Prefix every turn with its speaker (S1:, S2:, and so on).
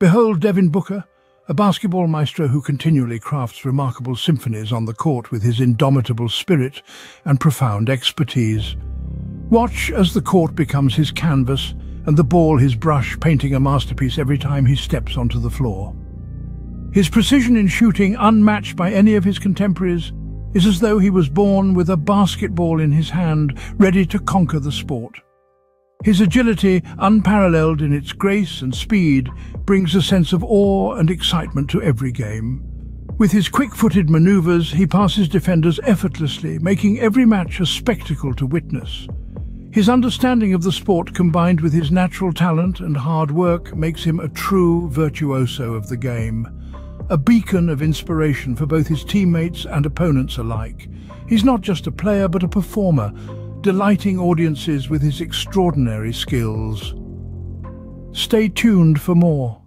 S1: Behold Devin Booker, a basketball maestro who continually crafts remarkable symphonies on the court with his indomitable spirit and profound expertise. Watch as the court becomes his canvas and the ball his brush, painting a masterpiece every time he steps onto the floor. His precision in shooting, unmatched by any of his contemporaries, is as though he was born with a basketball in his hand, ready to conquer the sport. His agility, unparalleled in its grace and speed, brings a sense of awe and excitement to every game. With his quick-footed maneuvers, he passes defenders effortlessly, making every match a spectacle to witness. His understanding of the sport combined with his natural talent and hard work makes him a true virtuoso of the game. A beacon of inspiration for both his teammates and opponents alike. He's not just a player but a performer, delighting audiences with his extraordinary skills. Stay tuned for more.